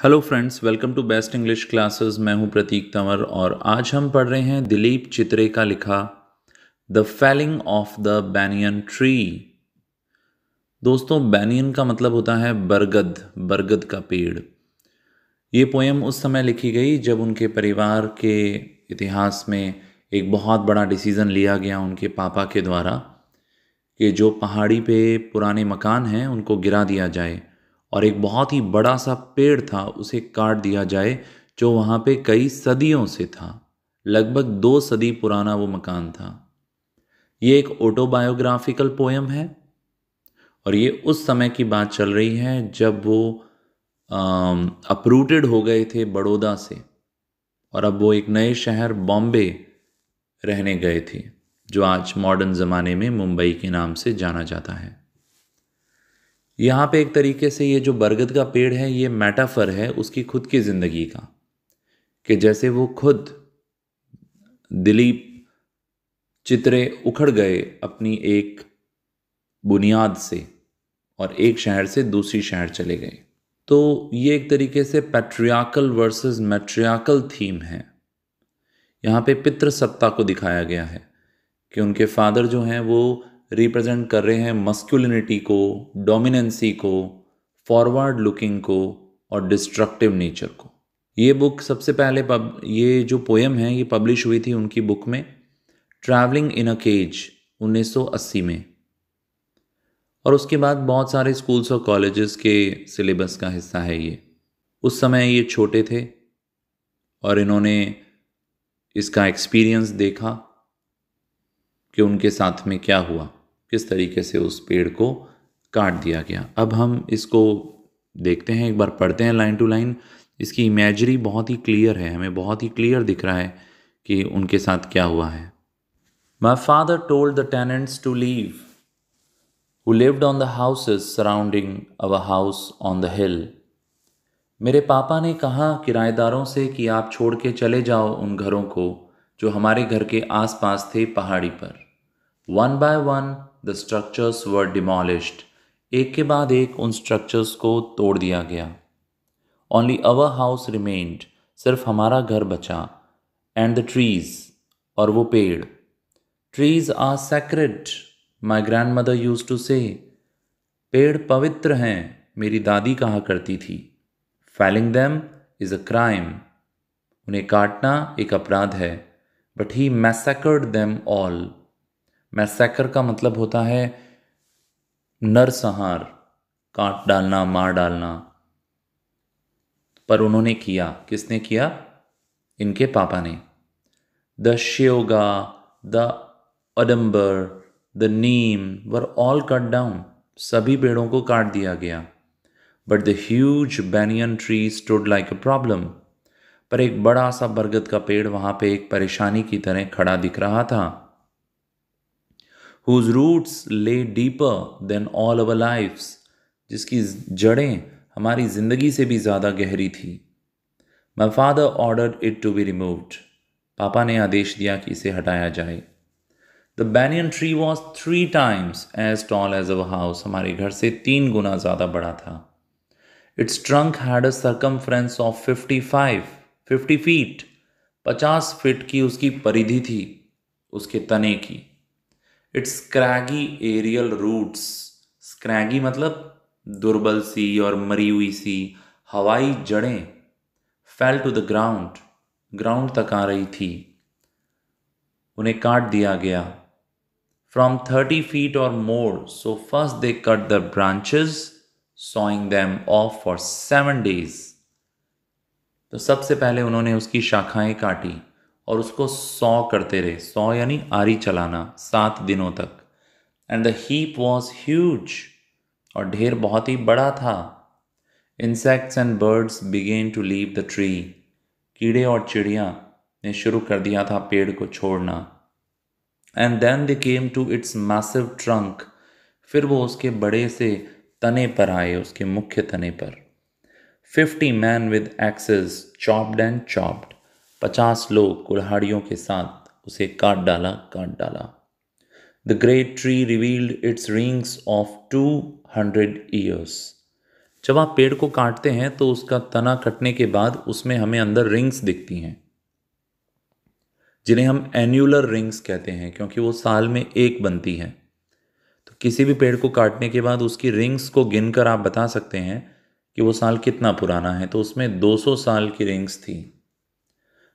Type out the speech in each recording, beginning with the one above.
Hello friends welcome to best English classes मैं हूँ प्रतीक तंवर और आज हम पढ़ रहे हैं दिलीप चित्रे का लिखा the felling of the banyan tree दोस्तों बैनियन का मतलब होता है बरगद बरगद का पेड़। ये पोएम उस समय लिखी गई जब उनके परिवार के इतिहास में एक बहुत बड़ा डिसीज़न लिया गया उनके पापा के द्वारा कि जो पहाड़ी पे पुराने मकान हैं, उनको गिरा दिया जाए। और एक बहुत ही बड़ा सा पेड़ था, उसे काट दिया जाए, जो वहाँ पे कई सदियों से था। लगभग दो सदी पुराना वो मकान था। ये एक ऑटोबायोग्राफिकल पोएम है और ये उस समय की बात चल रही है, जब वो अप्रूटेड हो गए थे बड़ौदा से और अब वो एक नए शहर बॉम्बे रहने गए थे, जो आज मॉडर्न ज़माने में मुंबई के नाम से जाना जाता है। यहाँ पे एक तरीके से ये जो बरगद का पेड़ है, ये मेटाफर है उसकी खुद की ज़िंदगी का, कि जैसे वो खुद दिलीप चित्रे उखड़ गए अपनी एक बुनियाद से और एक शहर से दूसरी शहर चले गए। तो ये एक तरीके से पैट्रियाकल वर्सेस मेट्रियाकल थीम है। यहाँ पे पितृ सत्ता को दिखाया गया है कि उनके फादर जो हैं वो रिप्रेजेंट कर रहे हैं मस्कुलिनिटी को डोमिनेंसी को फॉरवर्ड लुकिंग को और डिस्ट्रक्टिव नेचर को। ये बुक सबसे पहले पब ये जो पोएम है, ये पब्लिश हुई थी उनकी बुक में ट्रैवलिंग इन अ केज 1980 में। और उसके बाद बहुत सारे स्कूल्स और कॉलेजेस के सिलेबस का हिस्सा है ये। उस समय ये छोटे थे और इन्होंने इसका एक्सपीरियंस देखा कि उनके साथ में क्या हुआ। किस तरीके से उस पेड़ को काट दिया गया। अब हम इसको देखते हैं, एक बार पढ़ते हैं लाइन टू लाइन। इसकी इमेजरी बहुत ही क्लियर है, हमें बहुत ही क्लियर दिख रहा है कि उनके साथ क्या हुआ है। My father told the tenants to leave who lived on the houses surrounding our house on the hill मेरे पापा ने कहा किराएदारों से कि आप छोड़ के चले जाओ उन घरों को, जो हमारे घर के आसपास थे पहाड़ी पर। One by one the structures were demolished एक के बाद एक उन स्ट्रक्चर्स को तोड़ दिया गया। ओनली अवर हाउस रिमेन्ड सिर्फ़ हमारा घर बचा। एंड द ट्रीज और वो पेड़। Trees are sacred my grandmother use to say पेड़ पवित्र हैं, मेरी दादी कहा करती थी। Felling them is a crime उन्हें काटना एक अपराध है। But he massacred them all massacre का मतलब होता है नरसंहार, काट डालना, मार डालना। पर उन्होंने किया, किसने किया? इनके पापा ने। The श्योगा, the audumbar the neem were all cut down. सभी पेड़ों को काट दिया गया। But the huge banyan tree stood like a problem. पर एक बड़ा सा बरगद का पेड़ वहाँ पे एक परेशानी की तरह खड़ा दिख रहा था। Whose roots lay deeper than all our lifes जिसकी जड़ें हमारी ज़िंदगी से भी ज़्यादा गहरी थी। My father order it to be removed पापा ने आदेश दिया कि इसे हटाया जाए। The banyan tree was three times as tall as our house हमारे घर से तीन गुना ज़्यादा बड़ा था। Its trunk had a circumference of fifty five fifty feet पचास फीट की उसकी परिधि थी, उसके तने की। Its scraggy aerial roots scraggy मतलब दुर्बल सी और मरी हुई सी हवाई जड़ें fell to the ground ground तक आ रही थी। उन्हें काट दिया गया। फ्रॉम थर्टी फीट और more so first they cut the branches sawing them off for seven days तो सबसे पहले उन्होंने उसकी शाखाएँ काटी। और उसको सौ करते रहे, सौ यानी आरी चलाना सात दिनों तक। And the heap was huge और ढेर बहुत ही बड़ा था। Insects and birds began to leave the tree कीड़े और चिड़िया ने शुरू कर दिया था पेड़ को छोड़ना। And then they came to its massive trunk फिर वो उसके बड़े से तने पर आए, उसके मुख्य तने पर। Fifty man with axes chopped and chopped पचास लोग कुल्हाड़ियों के साथ उसे काट डाला काट डाला। The great tree revealed its rings of two hundred years जब आप पेड़ को काटते हैं तो उसका तना कटने के बाद उसमें हमें अंदर रिंग्स दिखती हैं, जिन्हें हम एन्यूलर रिंग्स कहते हैं, क्योंकि वो साल में एक बनती है। तो किसी भी पेड़ को काटने के बाद उसकी रिंग्स को गिनकर आप बता सकते हैं कि वो साल कितना पुराना है। तो उसमें 200 साल की रिंग्स थी।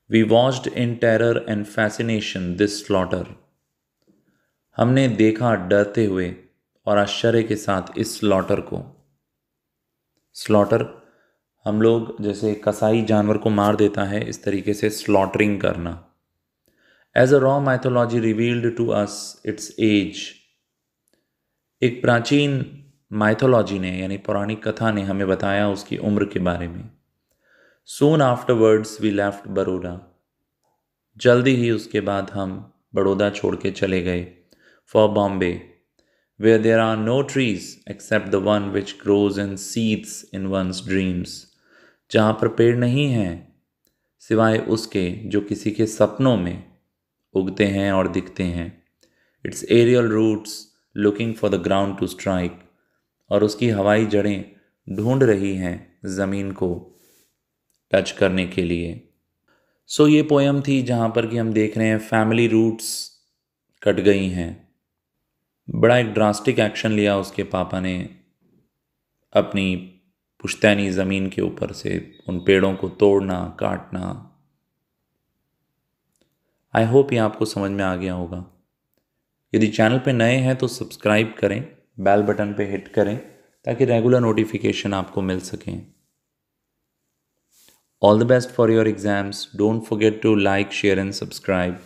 We watched in terror and fascination this slaughter हमने देखा डरते हुए और आश्चर्य के साथ इस स्लॉटर को। स्लॉटर हम लोग जैसे कसाई जानवर को मार देता है इस तरीके से स्लॉटरिंग करना। As a raw mythology revealed to us its age एक प्राचीन माइथोलॉजी ने, यानी पौराणिक कथा ने हमें बताया उसकी उम्र के बारे में। Soon afterwards we left Baroda जल्दी ही उसके बाद हम बड़ौदा छोड़ के चले गए for Bombay where there are no trees except the one which grows and seeds in one's dreams जहाँ पर पेड़ नहीं हैं, सिवाय उसके जो किसी के सपनों में उगते हैं और दिखते हैं। Its aerial roots looking for the ground to strike और उसकी हवाई जड़ें ढूंढ रही हैं ज़मीन को। टच करने के लिए। सो so, ये पोएम थी जहाँ पर कि हम देख रहे हैं फैमिली रूट्स कट गई हैं। बड़ा एक ड्रास्टिक एक्शन लिया उसके पापा ने अपनी पुश्तैनी ज़मीन के ऊपर से उन पेड़ों को तोड़ना काटना। आई होप ये आपको समझ में आ गया होगा। यदि चैनल पे नए हैं तो सब्सक्राइब करें बेल बटन पे हिट करें ताकि रेगुलर नोटिफिकेशन आपको मिल सकें। All the best for your exams. Don't forget to like, share, and subscribe.